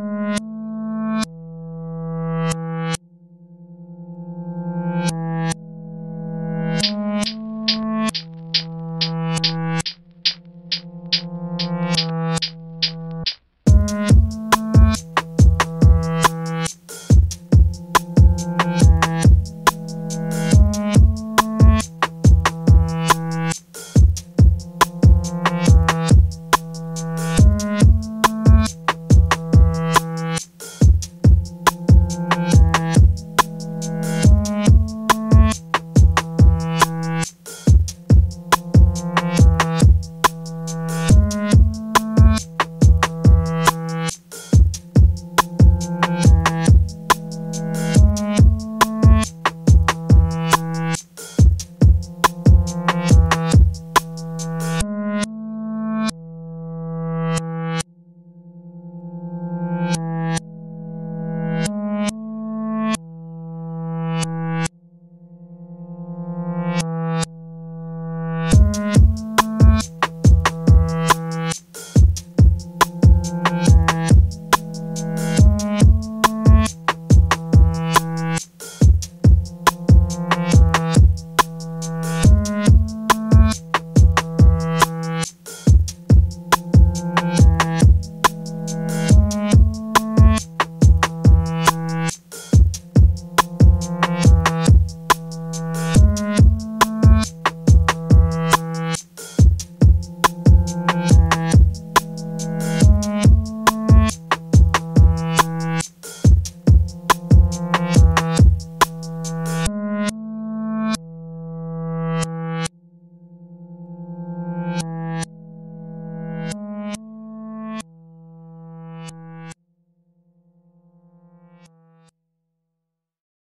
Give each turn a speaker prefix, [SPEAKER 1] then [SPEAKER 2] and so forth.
[SPEAKER 1] Mm.